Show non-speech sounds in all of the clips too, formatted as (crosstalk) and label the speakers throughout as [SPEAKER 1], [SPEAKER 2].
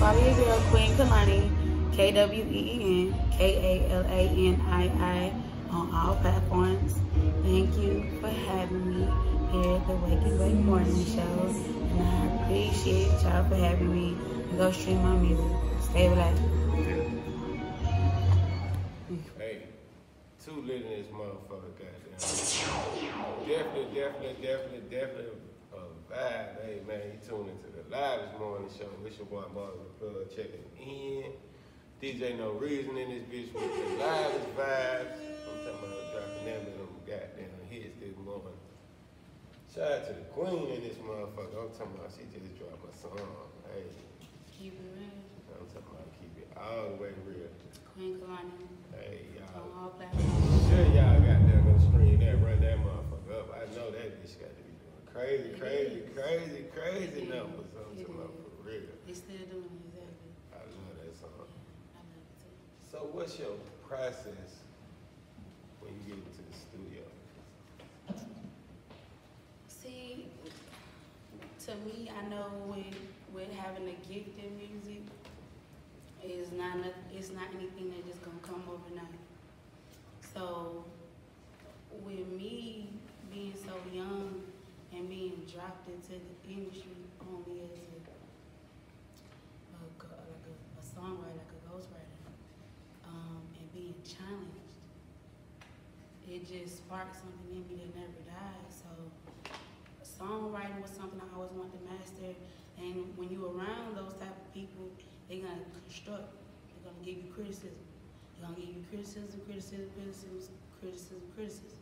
[SPEAKER 1] Follow your girl, Kween Kalanii, K W E E N K A L A N I I, on all platforms. Thank you for having me here at the Wakey Wake Morning Show. And I appreciate y'all for having me. Go stream my music. Stay black.
[SPEAKER 2] Hey, too lit in this motherfucker, goddamn. Definitely, definitely, definitely, definitely vibe. Hey, man, you tuned into the livest morning show. It's your boy Martin Plug checking in. DJ No Reason in this bitch with the livest vibes. I'm talking about dropping them in them goddamn hits this morning. Shout out to the queen in this motherfucker. I'm talking about she just dropped my song. Hey,
[SPEAKER 1] Keep it real.
[SPEAKER 2] I'm talking about keep it all the way real.
[SPEAKER 1] Kween Kalanii
[SPEAKER 2] Hey, y'all.
[SPEAKER 1] on all platforms.
[SPEAKER 2] Sure, y'all got there gonna stream that, run that motherfucker up. I know that bitch got to be doing crazy, crazy, crazy, crazy numbers. I'm talking about for real.
[SPEAKER 1] They still doing it, exactly.
[SPEAKER 2] I love that song.
[SPEAKER 1] I love it too.
[SPEAKER 2] So, what's your process when you get into the studio?
[SPEAKER 1] See, to me, I know with with having a gift in music, is not a, it's not anything that just gonna come overnight. So, with me being so young and being dropped into the industry only as a, a like a, a songwriter, like a ghostwriter, um, and being challenged, it just sparked something in me that never died. So songwriting was something I always wanted to master. And when you're around those type of people, they're gonna construct. They're gonna give you criticism. They're gonna give you criticism, criticism, criticism, criticism, criticism.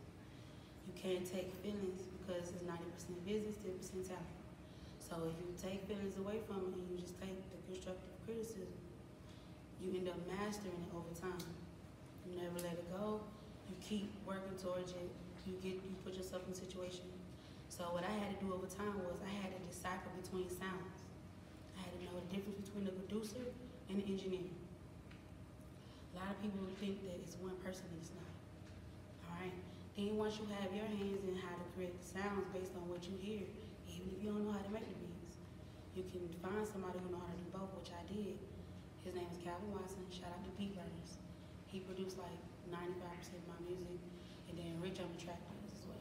[SPEAKER 1] You can't take feelings because it's 90% business, 10% talent. So if you take feelings away from it and you just take the constructive criticism, you end up mastering it over time. You never let it go. You keep working towards it. You get you put yourself in a situation. So what I had to do over time was I had to decipher between sounds. I had to know the difference between the producer and the engineer. A lot of people think that it's one person and it's not. All right. Then once you have your hands in how to create the sounds based on what you hear, even if you don't know how to make the beats, you can find somebody who know how to do both, which I did. His name is Calvin Watson. Shout out to Beat. He produced like 95% of my music, and then Rich on the track as well.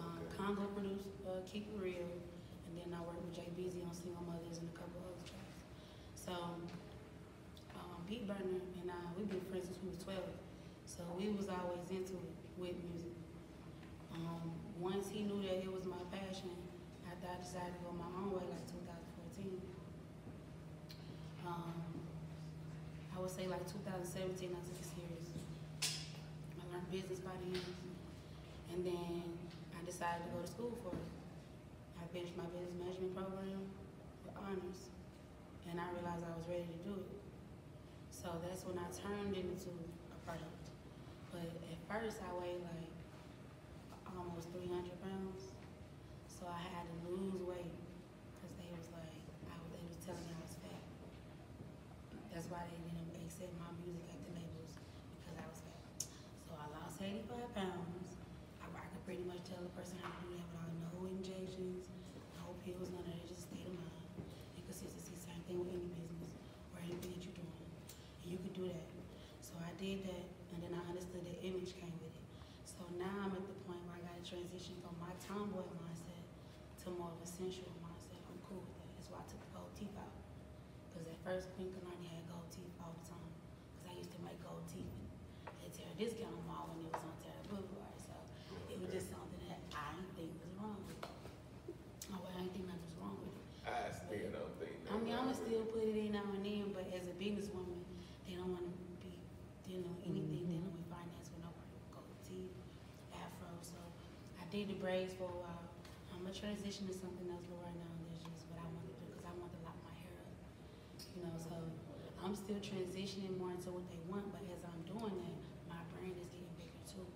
[SPEAKER 1] Um, Congo produced uh, Keep It Real, and then I worked with Jay Beezy on Single Mothers and a couple other tracks. So, um, Burner and I, we've been friends since we were 12. So we was always into it with music. Um, once he knew that it was my passion, after I decided to go my own way, like 2014. Um, I would say like 2017, I took it serious. I learned business by then, and then I decided to go to school for it. I finished my business management program with honors, and I realized I was ready to do it. So that's when I turned into a product. But first, I weighed like almost 300 pounds, so I had to lose weight because they was like, I they was telling me I was fat. That's why they didn't accept my music at the labels because I was fat. So I lost 85 pounds. I, I could pretty much tell a person how to do that without no injections, no pills, none of that, just state of mind and consistency. Same thing with any business or anything that you're doing. And you could do that. So I did that, and then I understood that image came with it. So now I'm at the point where I got to transition from my tomboy mindset to more of a sensual mindset. I'm cool with that. That's why I took the gold teeth out. Because at first, Kween Kalanii had gold teeth all the time. Because I used to make gold teeth at Terra Discount Mall when it was on Terra Boulevard. So it was just something that I didn't think was wrong with it. Oh, well, I didn't think nothing was wrong with it.
[SPEAKER 2] I still don't think that.
[SPEAKER 1] I mean, I'ma still put it in now and then, but as a businesswoman, they don't wanna be dealing with anything dealing with finance with nobody with gold teeth, afro, so I did the braids for a while. I'm gonna transition to something else but right now, that's just what I wanna do, cause I want to lock my hair up. You know, so I'm still transitioning more into what they want, but as I'm doing that, my brain is getting bigger too.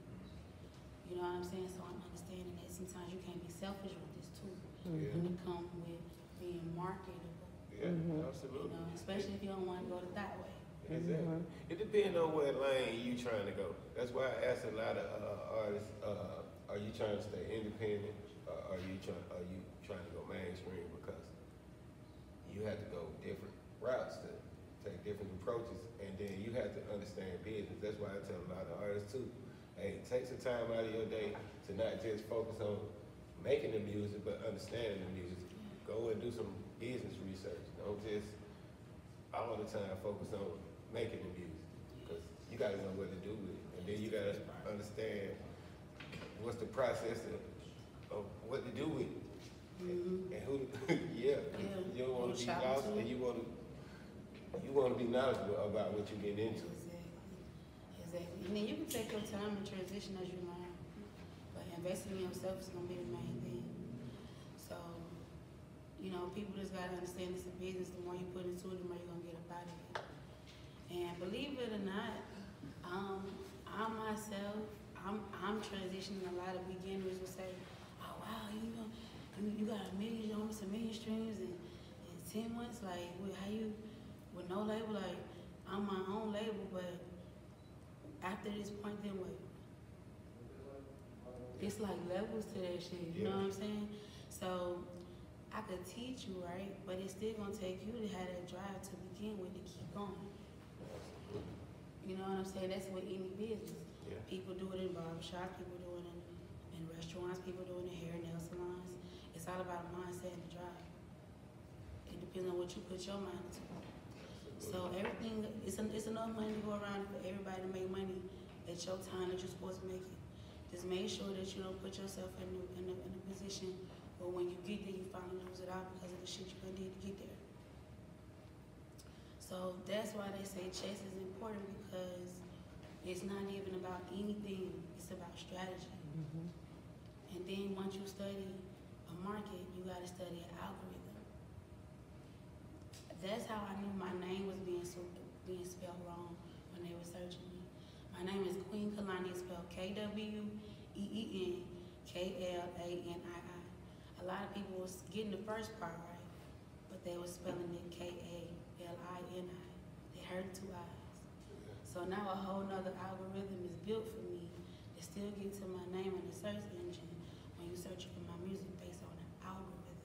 [SPEAKER 1] You know what I'm saying? So I'm understanding that sometimes you can't be selfish with this too.
[SPEAKER 2] Yeah.
[SPEAKER 1] When it come with being marketable.
[SPEAKER 2] Yeah,
[SPEAKER 1] You
[SPEAKER 2] absolutely.
[SPEAKER 1] know, especially if you don't want to go to that way.
[SPEAKER 2] Exactly. It depends on what lane you trying to go. That's why I ask a lot of uh, artists: uh, Are you trying to stay independent, or are you trying are you trying to go mainstream? Because you have to go different routes to take different approaches, and then you have to understand business. That's why I tell a lot of artists too, hey, take some time out of your day to not just focus on making the music, but understanding the music. Go and do some business research. Don't just all the time focus on making the music, because you gotta know what to do with it, and then you gotta understand what's the process of, of what to do with it.
[SPEAKER 1] Mhm.
[SPEAKER 2] And who, (laughs) yeah,
[SPEAKER 1] Yeah.
[SPEAKER 2] you don't wanna be
[SPEAKER 1] Shout
[SPEAKER 2] lost, and you wanna, you wanna be knowledgeable about what you get into.
[SPEAKER 1] Exactly, exactly. And then you can take your time and transition as you learn, but investing in yourself is gonna be the main thing. So, you know, people just gotta understand it's a business. The more you put into it, the more you're gonna get up out of it. And believe it or not, um, I myself, I'm, I'm transitioning. A lot of beginners will say, "Oh wow, you know, you, you got a million, almost a million streams in, in ten months. Like, with how you, with no label, like, I'm my own label, but after this point, then what? It's like levels to that shit. You know what I'm saying? So I could teach you, right? But it's still gonna take you to have that drive to begin with to keep going. You know what I'm saying? That's with any business.
[SPEAKER 2] Yeah.
[SPEAKER 1] People do it in barbershops, people do it in, in restaurants, people do it in hair and nail salons. It's all about a mindset and a drive. It depends on what you put your mind to. So everything, it's, en- it's enough money to go around for everybody to make money at your time that you're supposed to make it. Just make sure that you don't put yourself in a, in a, in a position where when you get there, you finally lose it all because of the shit you did to get there. So that's why they say chess is important because it's not even about anything, it's about strategy. Mm-hmm. And then once you study a market, you gotta study an algorithm. That's how I knew my name was being so, being spelled wrong when they were searching me. My name is Kween Kalanii, spelled K W E E N K L A N I I. A lot of people was getting the first part right, but they were spelling it K A L I N I. They heard two I's. So now a whole nother algorithm is built for me to still get to my name in the search engine when you search for my music based on an algorithm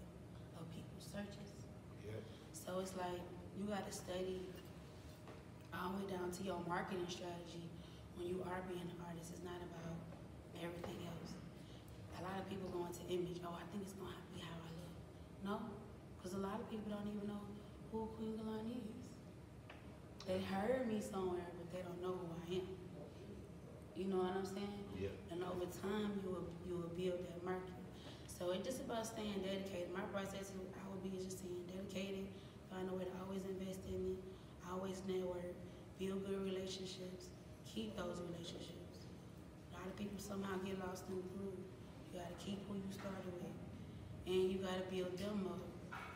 [SPEAKER 1] of people's searches.
[SPEAKER 2] Yeah.
[SPEAKER 1] So it's like you gotta study all the way down to your marketing strategy when you are being an artist. It's not about everything else. A lot of people go into image. Oh, I think it's gonna be how I look. No, because a lot of people don't even know who Kween Kalanii is. They heard me somewhere, but they don't know who I am. You know what I'm saying?
[SPEAKER 2] Yeah.
[SPEAKER 1] And over time, you will, you will build that market. So it's just about staying dedicated. My process, is- I would be just staying dedicated, find a way to always invest in it, always network, build good relationships, keep those relationships. A lot of people somehow get lost in the groove. You gotta keep who you started with, and you gotta build them up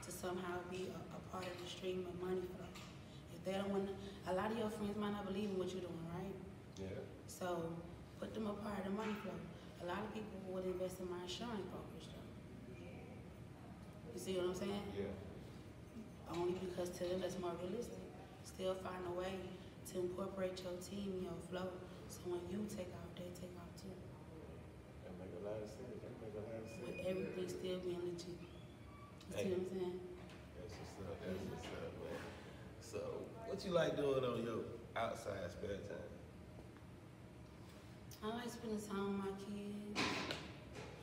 [SPEAKER 1] to somehow be a, a part of the stream of money flow. They don't want, a lot of your friends might not believe in what you're doing, right?
[SPEAKER 2] Yeah.
[SPEAKER 1] So put them apart part of the money flow. A lot of people would invest in my insurance brokerage though. You see what I'm saying?
[SPEAKER 2] Yeah.
[SPEAKER 1] Only because to them that's more realistic. Still find a way to incorporate your team your flow. So when you take off, they take off too.
[SPEAKER 2] That make a lot of sense. That make a lot of sense.
[SPEAKER 1] With everything still being legit. You see what I'm saying?
[SPEAKER 2] That's what's up. That's what's up. So, what you like doing on your outside spare time?
[SPEAKER 1] I like spending time with my kids.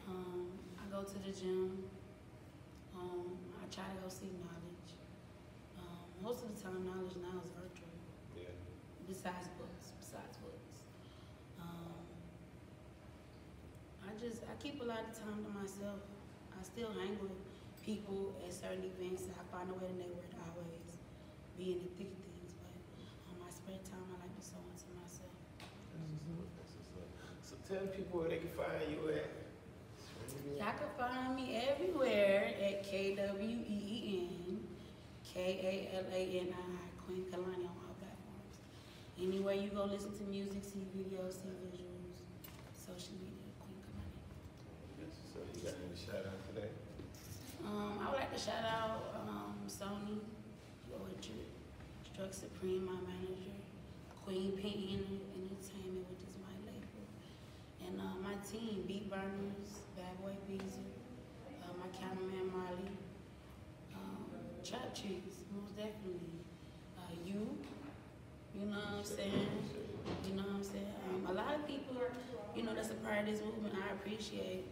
[SPEAKER 1] Um, I go to the gym. Um, I try to go seek knowledge. Um, most of the time, knowledge now is virtual.
[SPEAKER 2] Yeah.
[SPEAKER 1] Besides books, besides books. Um, I just I keep a lot of time to myself. I still hang with people at certain events. I find a way to network always, be in the thick of things. But on my spare time, I like to sow into myself.
[SPEAKER 2] That's what's up. That's what's up. So tell people where they can find you at.
[SPEAKER 1] Y'all can find me everywhere at K W E E N K A L A N I Kween Kalanii on all platforms. Anywhere you go listen to music, see videos, see visuals, social media, Kween
[SPEAKER 2] Kalanii. What's up. You got any shout out today?
[SPEAKER 1] Um, I would like to shout out um, Sony, Struck Supreme, my manager, Queen Pen Entertainment, which is my label, and uh, my team, Beat Burners, Bad Boy Beezer, uh, my cameraman Marley, um, Trap Trees, most definitely, uh, you, you know what I'm saying? You know what I'm saying? Um, a lot of people, you know, that's a part of this movement. I appreciate,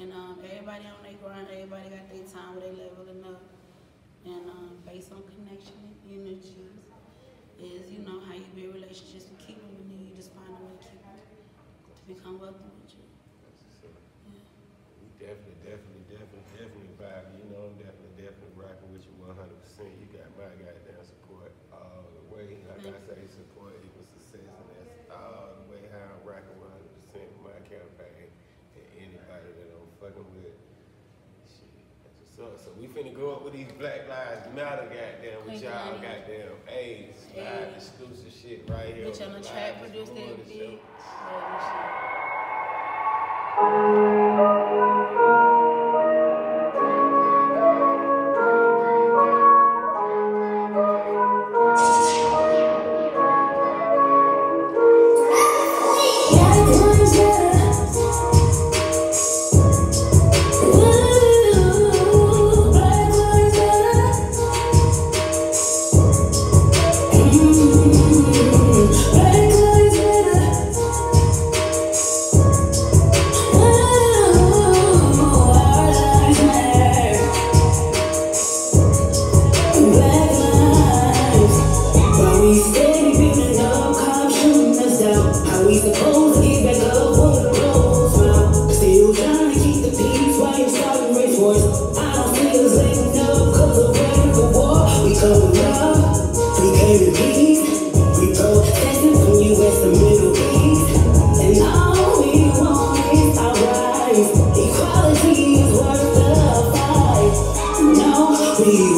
[SPEAKER 1] and um, everybody on their grind. Everybody got their time where they leveling up, and um, based on connection and energies, is you know how you build relationships and keep them, and then you just find a way to keep them to become wealthy with you.
[SPEAKER 2] So,
[SPEAKER 1] Yeah.
[SPEAKER 2] we definitely, definitely, definitely, definitely vibing. You know, I'm definitely, definitely rocking with you 100. percent You got my goddamn support all the way. Like I say, support equals success, and that's all the way how I'm rocking 100 percent with my campaign and anybody that I'm fucking with. Shit, that's what's up. So we finna go up with these Black Lives Matter, goddamn, with y'all, goddamn, hey, live exclusive shit right here.
[SPEAKER 1] Bitch on the track,
[SPEAKER 2] this
[SPEAKER 1] produce that beat. this shit.
[SPEAKER 3] No,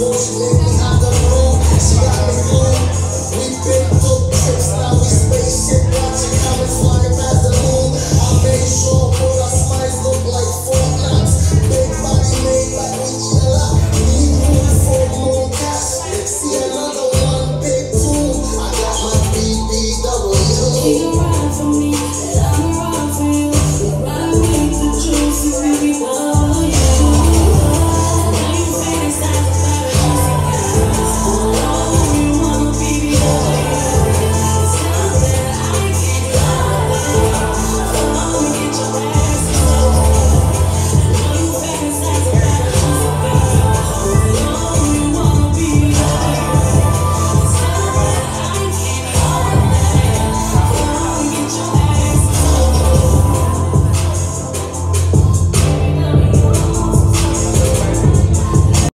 [SPEAKER 3] What's wrong?